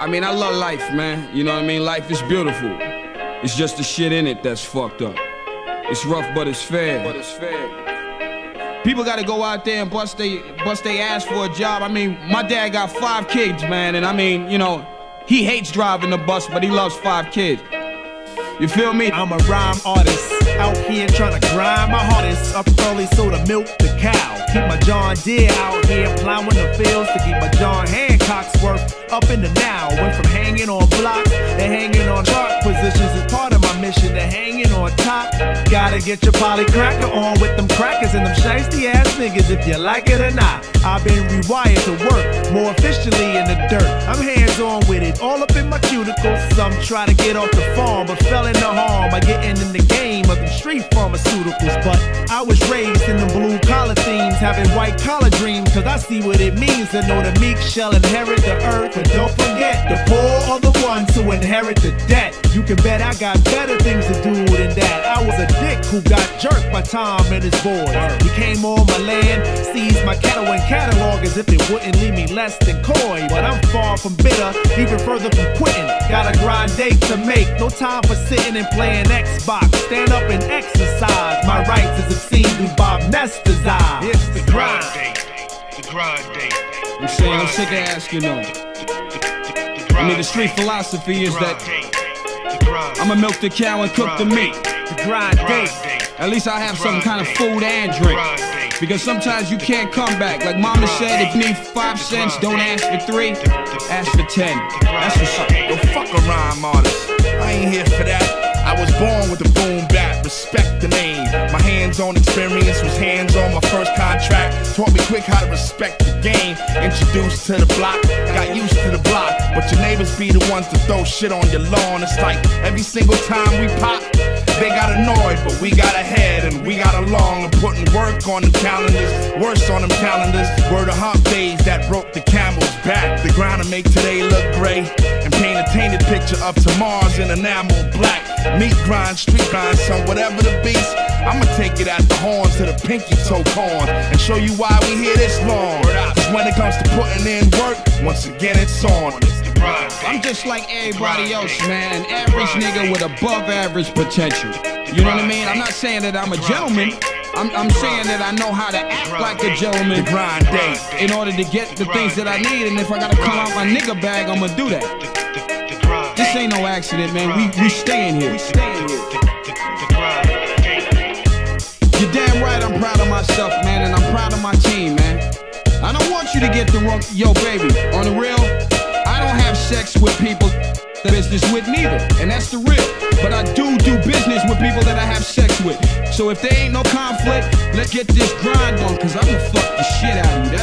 I mean, I love life, man. You know what I mean? Life is beautiful. It's just the shit in it that's fucked up. It's rough, but it's fair. But it's fair. People gotta go out there and bust they bust they ass for a job. I mean, my dad got five kids, man, and I mean, you know, he hates driving the bus, but he loves five kids. You feel me? I'm a rhyme artist, out here trying to grind my hardest. Up early so to milk the cow. Keep my John Deere out here plowing the fields to keep my John Hancock's work up in the now. Went from hanging on blocks to hanging on chart positions as part of my mission to hanging on top. Gotta get your poly cracker on with them crackers and them shiesty ass niggas if you like it or not. I've been rewired to work more efficiently in the dirt. I'm on with it, all up in my cuticles. Some try to get off the farm, but fell into harm by getting in the game of them street pharmaceuticals. But I was raised in the blue collar themes, having white collar dreams, cause I see what it means to know the meek shall inherit the earth. But don't forget, the poor are the ones who inherit the debt. You can bet I got better things to do than that. I was a dick who got jerked by Tom and his boys. He came on my land, seized my cattle and catalog as if it wouldn't leave me less than coy. But I'm far from bitter, even further from quitting. Got a grind date to make, no time for sitting and playing Xbox. Stand up and exercise my rights as obscene through Bob Nesta's eyes. It's the grind day. The grind day. I'm saying I'm sick of asking them. I mean, the street philosophy is that I'ma milk the cow and cook the meat. The grind date. At least I have some kind of food and drink. Because sometimes you can't come back. Like mama said, if you need five cents, don't ask for three, ask for ten. That's what's up. Yo, fuck a rhyme artist. I ain't here for that. I was born with a boom bap, respect the name. My hands-on experience was hands-on my first contract. Taught me quick how to respect the game. Introduced to the block, got used to the block. But your neighbors be the ones to throw shit on your lawn. It's like every single time we pop, they got annoyed, but we got ahead and we got putting work on them calendars, worse on them calendars. Were the hump days that broke the camel's back. The grind to make today look gray and paint a tainted picture of tomorrow's in enamel black. Meat grind, street grind, son, whatever the beast. I'ma take it at the horns to the pinky toe corn and show you why we here this long. Cause when it comes to putting in work, once again it's on. It's the grind. I'm just like everybody else, man. An average nigga with above average potential. You know what I mean? I'm not saying that I'm a gentleman. I'm, I'm saying that I know how to act like a gentleman The grind day. in order to get the things that I need. And if I gotta come out my nigga bag, I'ma do that. This ain't no accident, man. We we staying here. We staying here. You're damn right. I'm proud of myself, man, and I'm proud of my team, man. I don't want you to get the wrong. Yo, baby, on the real, I don't have sex with people that business with neither, and that's the real. But I do do business with people that I have sex with. So if there ain't no conflict, let's get this grind on, cause I'ma fuck the shit out of you.